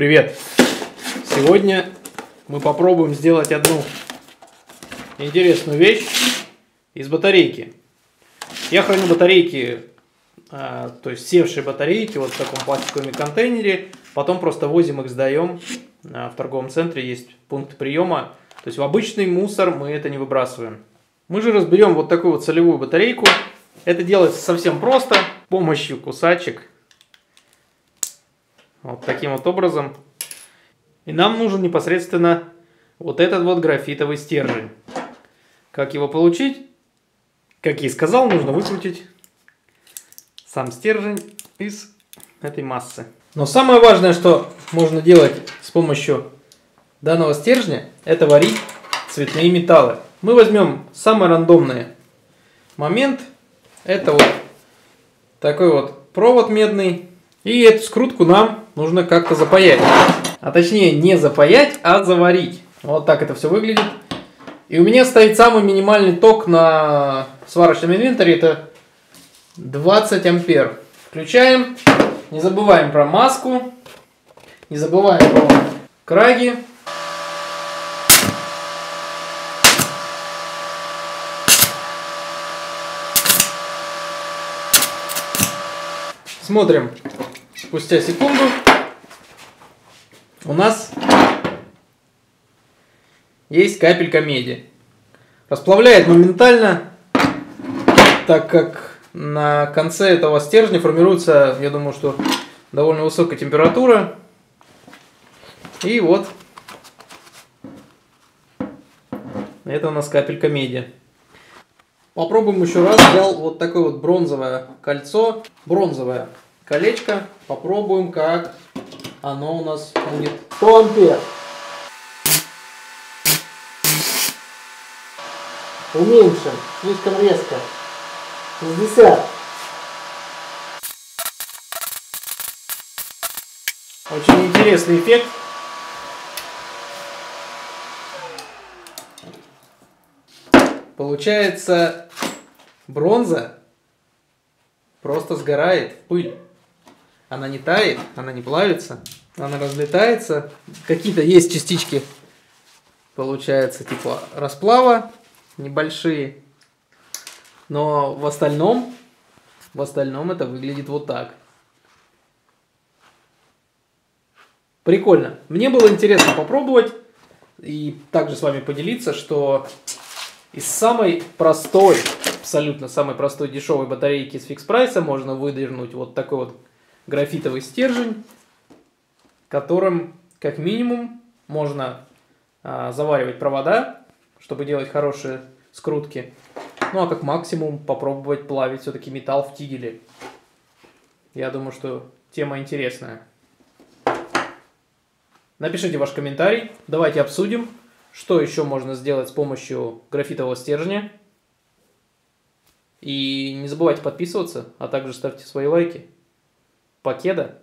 Привет! Сегодня мы попробуем сделать одну интересную вещь из батарейки. Я храню батарейки, а, то есть севшие батарейки вот в таком пластиковом контейнере. Потом просто возим их, сдаем. А, в торговом центре есть пункт приема. То есть в обычный мусор мы это не выбрасываем. Мы же разберем вот такую вот солевую батарейку. Это делается совсем просто, с помощью кусачек вот таким вот образом. И нам нужен непосредственно вот этот вот графитовый стержень. Как его получить? Как я и сказал, нужно выкрутить сам стержень из этой массы. Но самое важное, что можно делать с помощью данного стержня, это варить цветные металлы. Мы возьмем самый рандомный момент. Это вот такой вот провод медный. И эту скрутку нам нужно как-то запаять. А точнее не запаять, а заварить. Вот так это все выглядит. И у меня стоит самый минимальный ток на сварочном инвентаре. Это 20 ампер. Включаем. Не забываем про маску. Не забываем про краги. Смотрим спустя секунду у нас есть капелька меди. Расплавляет моментально, так как на конце этого стержня формируется, я думаю, что довольно высокая температура. И вот, это у нас капелька меди. Попробуем еще раз. Взял вот такое вот бронзовое кольцо, бронзовое колечко. Попробуем, как оно у нас будет. 100 ампер. Уменьшим. Слишком резко. 60. Очень интересный эффект. Получается, бронза просто сгорает в пыль. Она не тает, она не плавится, она разлетается. Какие-то есть частички, получается, типа расплава небольшие. Но в остальном, в остальном это выглядит вот так. Прикольно. Мне было интересно попробовать и также с вами поделиться, что из самой простой, абсолютно самой простой дешевой батарейки с фикс прайса можно выдернуть вот такой вот графитовый стержень, которым как минимум можно а, заваривать провода, чтобы делать хорошие скрутки. Ну а как максимум попробовать плавить все-таки металл в тигеле. Я думаю, что тема интересная. Напишите ваш комментарий, давайте обсудим, что еще можно сделать с помощью графитового стержня. И не забывайте подписываться, а также ставьте свои лайки. Покеда!